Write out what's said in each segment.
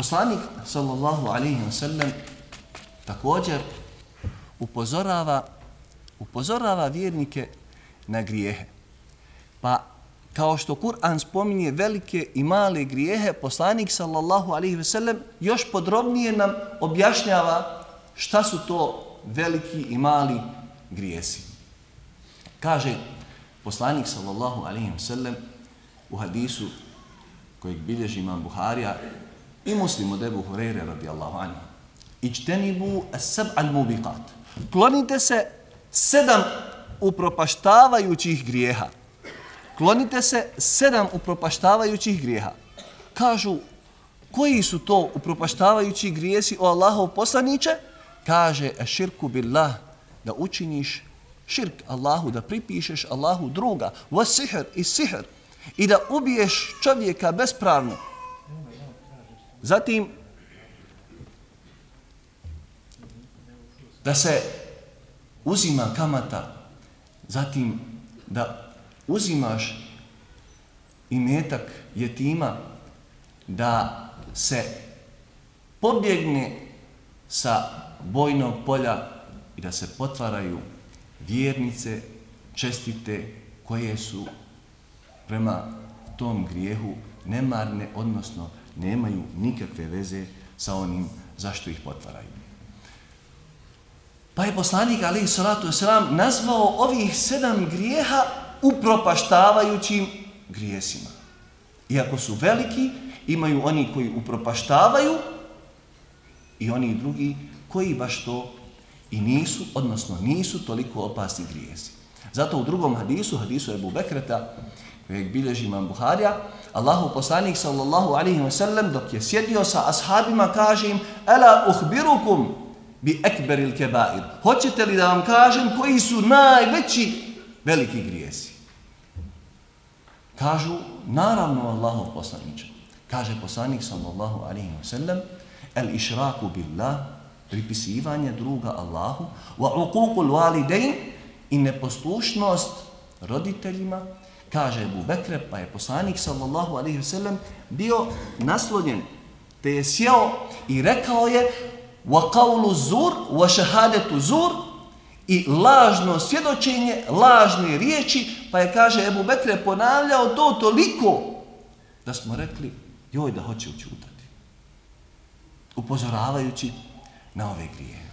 Poslanik, sallallahu alaihi wa sallam, također upozorava, upozorava vjernike na grijehe. Pa kao što Kur'an spominje velike i male grijehe, poslanik sallallahu alaihi ve sellem još podrobnije nam objašnjava šta su to veliki i mali grijesi. Kaže poslanik sallallahu alaihi ve sellem u hadisu kojeg bilježi imam Buharija i muslim od Ebu Hureyre radijallahu anhu. Ičtenibu as-sab al-mubiqat. Klonite se sedam upropaštavajućih grijeha. Klonite se sedam upropaštavajućih grijeha. Kažu, koji su to upropaštavajući grijesi o Allahov poslaniće? Kaže, širku billah, da učiniš širk Allahu, da pripišeš Allahu druga, va sihr i sihr, i da ubiješ čovjeka bespravno. Zatim, da se uzima kamata, zatim da uzimaš imetak jetima, da se pobjegne sa bojnog polja i da se potvaraju vjernice čestite koje su prema tom grijehu nemarne, odnosno nemaju nikakve veze sa onim zašto ih potvaraju. Pa je poslanik Ali Salatu Selam nazvao ovih sedam grijeha upropaštavajućim grijesima. Iako su veliki, imaju oni koji upropaštavaju i oni drugi koji baš to i nisu, odnosno nisu toliko opasni grijesi. Zato u drugom hadisu, hadisu Ebu Bekreta, kojeg bilježi imam Buharija, Allahu poslanik sallallahu alaihi wa sallam dok je sjedio sa ashabima kaže im Ela uhbirukum bi ekberil kebair. Hoćete li da vam kažem koji su najveći veliki grijesi? Kažu, naravno Allahov poslaniče. Kaže poslanik sallallahu alaihi wa sallam El išraku billah, pripisivanje druga Allahu, wa uququl walidain i neposlušnost roditeljima, kaže Abu Bekre, pa je poslanik sallallahu alaihi wasallam bio naslonjen, te je sjeo i rekao je wa qawlu zur wa shahadatu zur i lažno svjedočenje, lažne riječi, pa je, kaže Ebu Bekre, ponavljao to toliko da smo rekli, joj da hoće učutati. Upozoravajući na ove grije.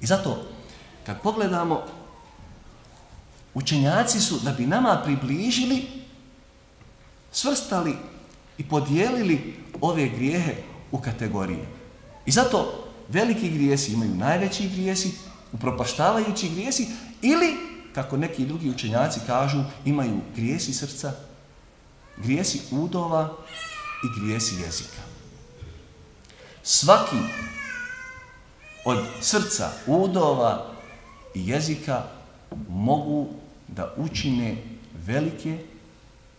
I zato, kad pogledamo Učenjaci su, da bi nama približili, svrstali i podijelili ove grijehe u kategorije. I zato veliki grijesi imaju najveći grijesi, upropaštavajući grijesi, ili, kako neki drugi učenjaci kažu, imaju grijesi srca, grijesi udova i grijesi jezika. Svaki od srca, udova i jezika mogu da učine velike,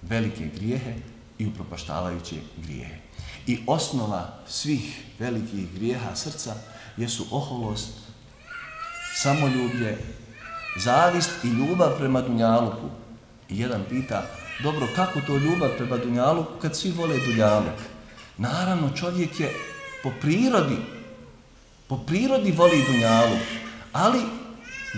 velike grijehe i upropaštavajuće grijehe. I osnova svih velikih grijeha srca jesu oholost, samoljublje, zavist i ljubav prema Dunjaluku. I jedan pita, dobro, kako to ljubav prema Dunjaluku kad svi vole Dunjaluk? Naravno, čovjek je po prirodi, po prirodi voli Dunjaluk, ali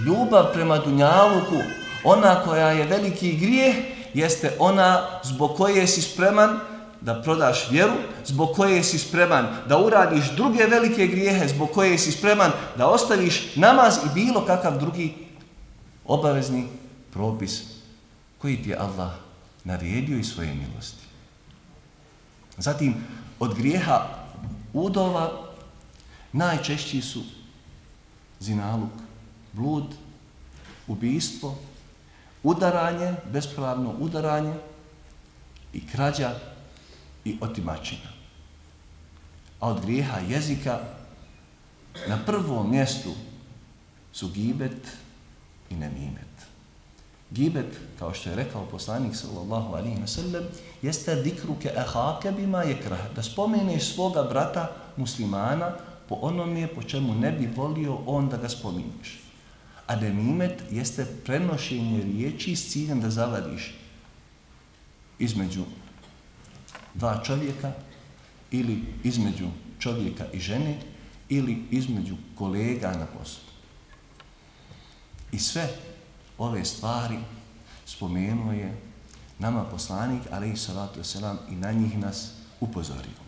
ljubav prema Dunjaluku Ona koja je veliki grijeh jeste ona zbog koje si spreman da prodaš vjeru, zbog koje si spreman da uradiš druge velike grijehe, zbog koje si spreman da ostaviš namaz i bilo kakav drugi obavezni propis koji ti je Allah naredio i svoje milosti. Zatim, od grijeha udova najčešći su zinaluk, blud, ubijstvo, udaranje, bespravno udaranje i krađa i otimačina. A od grijeha jezika na prvom mjestu su gibet i nemimet. Gibet, kao što je rekao poslanik sallallahu alaihi wa sallam, jeste dikruke ehake bima je krah, da spomeneš svoga brata muslimana po onome po čemu ne bi volio on da ga spominješ. A nemimet jeste prenošenje riječi s ciljem da zavadiš između dva čovjeka ili između čovjeka i žene, ili između kolega na poslu. I sve ove stvari spomenuo je nama poslanik, ali i salatu selam, i na njih nas upozorio.